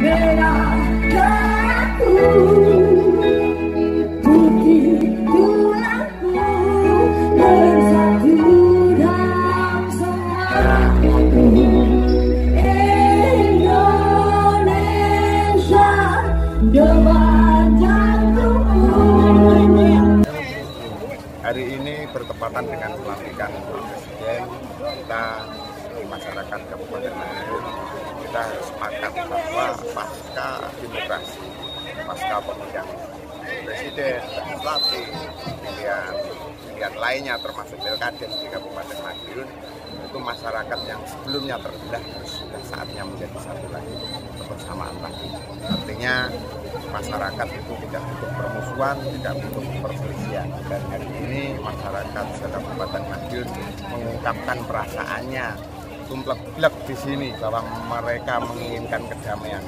Hari ini bertepatan dengan pelantikan Presiden, kita di masyarakat Kabupaten Madiun kita sepakat bahwa pasca demokrasi, pasca pemilihan presiden, legislatif, pilihan pilihan lainnya termasuk pilkades di Kabupaten Madiun itu masyarakat yang sebelumnya terbelah sudah saatnya menjadi satu lagi kebersamaan lagi. Artinya masyarakat itu tidak butuh permusuhan, tidak butuh perselisihan. Dan hari ini masyarakat Kabupaten Madiun mengungkapkan perasaannya tumplek-blek di sini bahwa mereka menginginkan kedamaian.